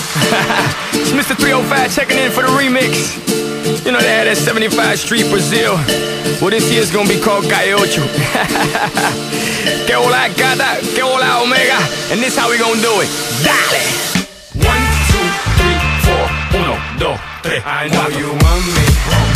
it's Mr. 305 checking in for the remix. You know they had that 75 Street Brazil. Well, this year's gonna be called Calle Ocho. que hola gata, que hola omega. And this how we gonna do it. Dale! One, two, three, four, uno, dos, tres. I know you want me.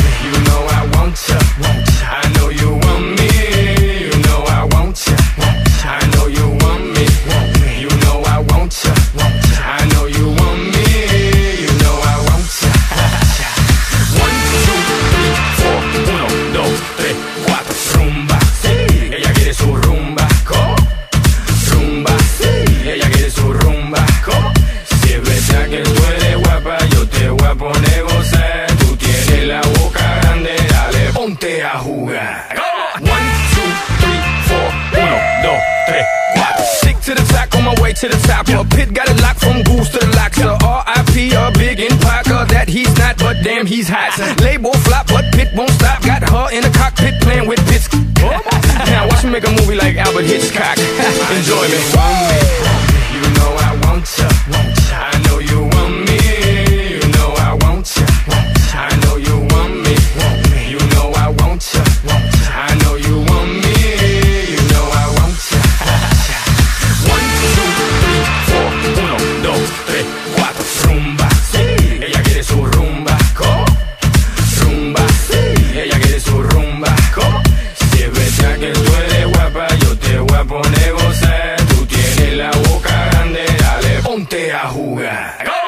One, two, three, four, uno, dos, tres, cuatro. Stick to the top, on my way to the top. A pit got it locked from goose to the locks. A R.I.P. a big in Parker that he's not, but damn he's hot. Label flop, but pit won't stop. Got her in the cockpit playing with bits. now watch me make a movie like Alfred Hitchcock. Enjoy me. ponte a jugar.